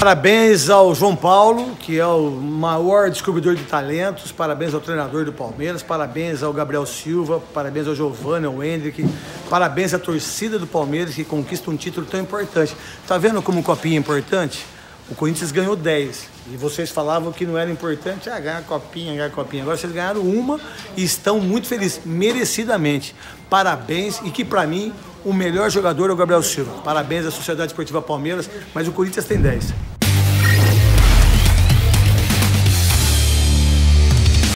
Parabéns ao João Paulo, que é o maior descobridor de talentos. Parabéns ao treinador do Palmeiras. Parabéns ao Gabriel Silva. Parabéns ao Giovanni, ao Hendrick. Parabéns à torcida do Palmeiras que conquista um título tão importante. Tá vendo como o copinha é importante? O Corinthians ganhou 10. E vocês falavam que não era importante, ah, ganhar copinha, ganhar copinha. Agora vocês ganharam uma e estão muito felizes, merecidamente. Parabéns e que para mim o melhor jogador é o Gabriel Silva. Parabéns à Sociedade Esportiva Palmeiras, mas o Corinthians tem 10.